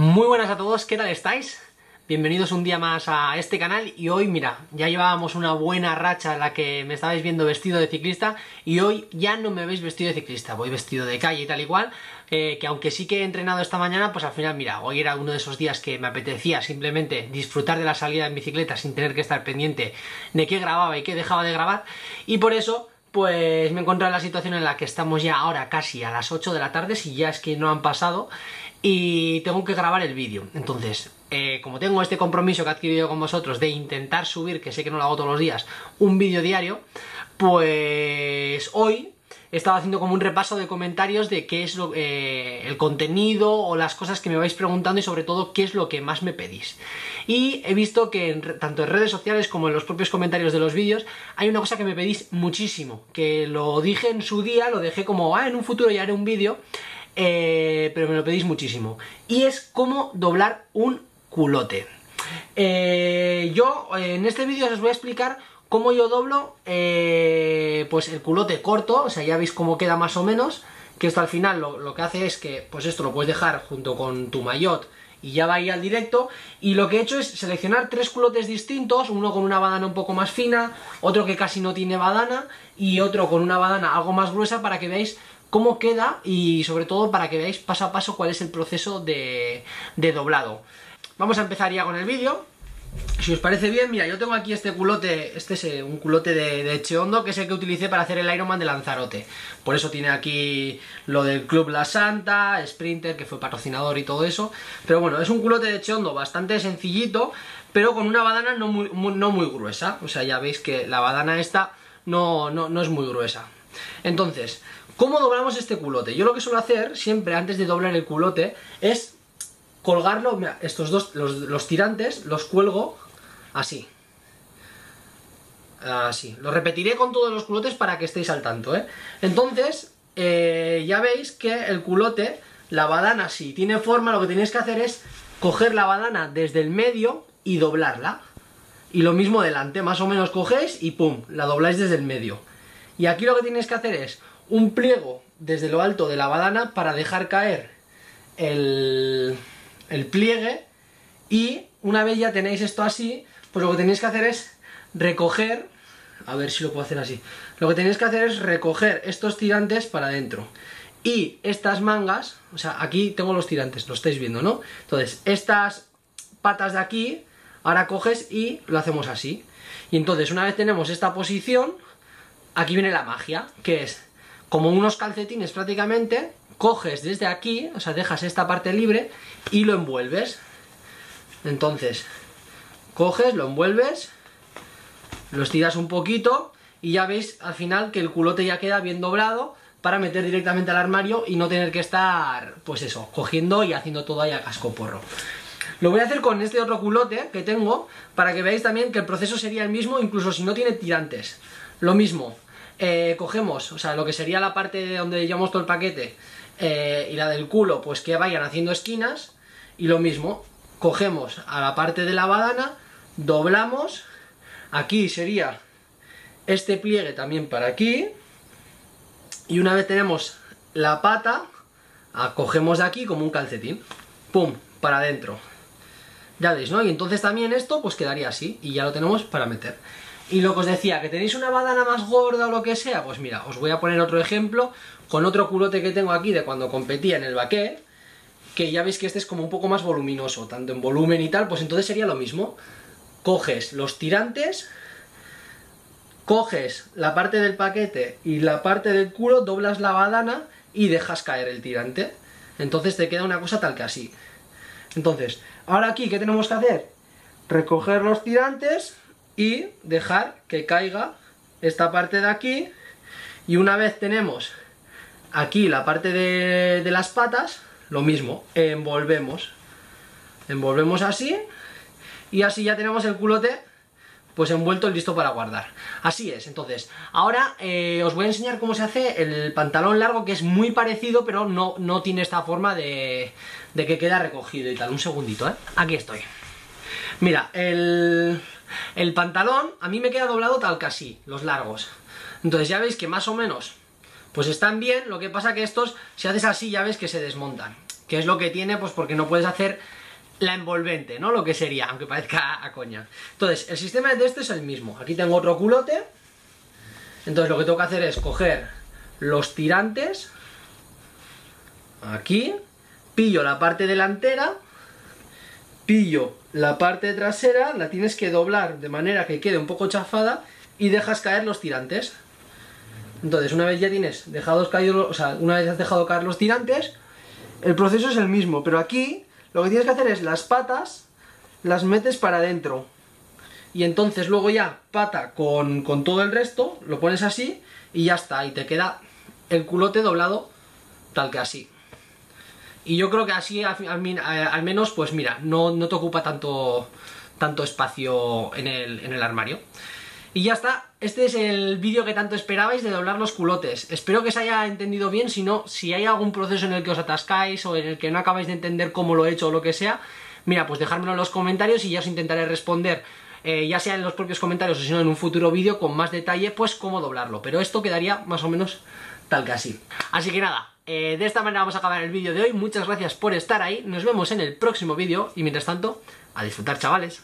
Muy buenas a todos, ¿qué tal estáis? Bienvenidos un día más a este canal y hoy, mira, ya llevábamos una buena racha en la que me estabais viendo vestido de ciclista y hoy ya no me veis vestido de ciclista, voy vestido de calle y tal igual, eh, que aunque sí que he entrenado esta mañana, pues al final, mira, hoy era uno de esos días que me apetecía simplemente disfrutar de la salida en bicicleta sin tener que estar pendiente de qué grababa y qué dejaba de grabar y por eso pues me encuentro en la situación en la que estamos ya ahora casi a las 8 de la tarde, si ya es que no han pasado, y tengo que grabar el vídeo. Entonces, eh, como tengo este compromiso que he adquirido con vosotros de intentar subir, que sé que no lo hago todos los días, un vídeo diario, pues hoy he estado haciendo como un repaso de comentarios de qué es lo, eh, el contenido o las cosas que me vais preguntando y sobre todo qué es lo que más me pedís. Y he visto que tanto en redes sociales como en los propios comentarios de los vídeos hay una cosa que me pedís muchísimo, que lo dije en su día, lo dejé como, ah, en un futuro ya haré un vídeo, eh, pero me lo pedís muchísimo. Y es cómo doblar un culote. Eh, yo en este vídeo os voy a explicar cómo yo doblo eh, pues el culote corto, o sea, ya veis cómo queda más o menos, que esto al final lo, que hace es que, pues esto lo puedes dejar junto con tu maillot y ya va ahí al directo, y lo que he hecho es seleccionar tres culotes distintos, uno con una badana un poco más fina, otro que casi no tiene badana, y otro con una badana algo más gruesa para que veáis cómo queda y sobre todo para que veáis paso a paso cuál es el proceso de, doblado. Vamos a empezar ya con el vídeo. Si os parece bien, mira, yo tengo aquí este culote, este es eh, un culote de, de Cheondo, que es el que utilicé para hacer el Ironman de Lanzarote. Por eso tiene aquí lo del Club La Santa, Sprinter, que fue patrocinador y todo eso. Pero bueno, es un culote de Cheondo bastante sencillito, pero con una badana no muy, no muy gruesa. O sea, ya veis que la badana esta no, no, no es muy gruesa. Entonces, ¿Cómo doblamos este culote? Yo lo que suelo hacer siempre antes de doblar el culote es colgarlo, estos dos, los, tirantes los cuelgo así. Así. Lo repetiré con todos los culotes para que estéis al tanto, ¿eh? Entonces, eh, ya veis que el culote, la badana, si tiene forma, lo que tenéis que hacer es coger la badana desde el medio y doblarla. Y lo mismo delante, más o menos cogéis y pum, la dobláis desde el medio. Y aquí lo que tenéis que hacer es un pliego desde lo alto de la badana para dejar caer el, el pliegue y una vez ya tenéis esto así, pues lo que tenéis que hacer es recoger, a ver si lo puedo hacer así, lo que tenéis que hacer es recoger estos tirantes para adentro y estas mangas, o sea, aquí tengo los tirantes, lo estáis viendo, ¿no? Entonces, estas patas de aquí, ahora coges y lo hacemos así. Y entonces, una vez tenemos esta posición, aquí viene la magia, que es como unos calcetines prácticamente, coges desde aquí, o sea, dejas esta parte libre y lo envuelves. Entonces, coges, lo envuelves, lo estiras un poquito y ya veis al final que el culote ya queda bien doblado para meter directamente al armario y no tener que estar, pues eso, cogiendo y haciendo todo ahí a casco porro. Lo voy a hacer con este otro culote que tengo para que veáis también que el proceso sería el mismo incluso si no tiene tirantes. Lo mismo, eh, cogemos, o sea, lo que sería la parte de donde llevamos todo el paquete eh, y la del culo, pues que vayan haciendo esquinas y lo mismo, cogemos a la parte de la badana, doblamos, aquí sería este pliegue también para aquí y una vez tenemos la pata, cogemos de aquí como un calcetín, pum, para adentro. Ya veis, ¿no? Y entonces también esto pues quedaría así y ya lo tenemos para meter. Y lo que os decía, que tenéis una badana más gorda o lo que sea, pues mira, os voy a poner otro ejemplo con otro culote que tengo aquí de cuando competía en el baquet, que ya veis que este es como un poco más voluminoso, tanto en volumen y tal, pues entonces sería lo mismo. Coges los tirantes, coges la parte del paquete y la parte del culo, doblas la badana y dejas caer el tirante. Entonces te queda una cosa tal que así. Entonces, ahora aquí, ¿qué tenemos que hacer? Recoger los tirantes, y dejar que caiga esta parte de aquí y una vez tenemos aquí la parte de, las patas, lo mismo, envolvemos envolvemos así y así ya tenemos el culote pues envuelto y listo para guardar. Así es, entonces, ahora eh, os voy a enseñar cómo se hace el pantalón largo, que es muy parecido, pero no, no tiene esta forma de, de que queda recogido y tal. Un segundito, ¿eh? Aquí estoy. Mira, el, el pantalón a mí me queda doblado tal que así, los largos. Entonces ya veis que más o menos pues están bien, lo que pasa que estos, si haces así ya ves que se desmontan. que es lo que tiene, pues porque no puedes hacer la envolvente, ¿no? Lo que sería, aunque parezca a coña. Entonces, el sistema de este es el mismo. Aquí tengo otro culote. Entonces lo que tengo que hacer es coger los tirantes. Aquí. Pillo la parte delantera. Pillo la parte trasera. La tienes que doblar de manera que quede un poco chafada. Y dejas caer los tirantes. Entonces, una vez ya tienes dejado caer, o sea, una vez has dejado caer los tirantes, el proceso es el mismo, pero aquí lo que tienes que hacer es las patas las metes para adentro. Y entonces luego ya pata con, todo el resto, lo pones así y ya está. Y te queda el culote doblado tal que así. Y yo creo que así al, menos, pues mira, no, no, te ocupa tanto, tanto espacio en el, en el armario. Y ya está, este es el vídeo que tanto esperabais de doblar los culotes. Espero que os haya entendido bien, si no, si hay algún proceso en el que os atascáis o en el que no acabáis de entender cómo lo he hecho o lo que sea, mira, pues dejármelo en los comentarios y ya os intentaré responder, eh, ya sea en los propios comentarios o si no en un futuro vídeo con más detalle, pues cómo doblarlo. Pero esto quedaría más o menos tal que así. Así que nada, eh, de esta manera vamos a acabar el vídeo de hoy. Muchas gracias por estar ahí, nos vemos en el próximo vídeo y mientras tanto, a disfrutar chavales.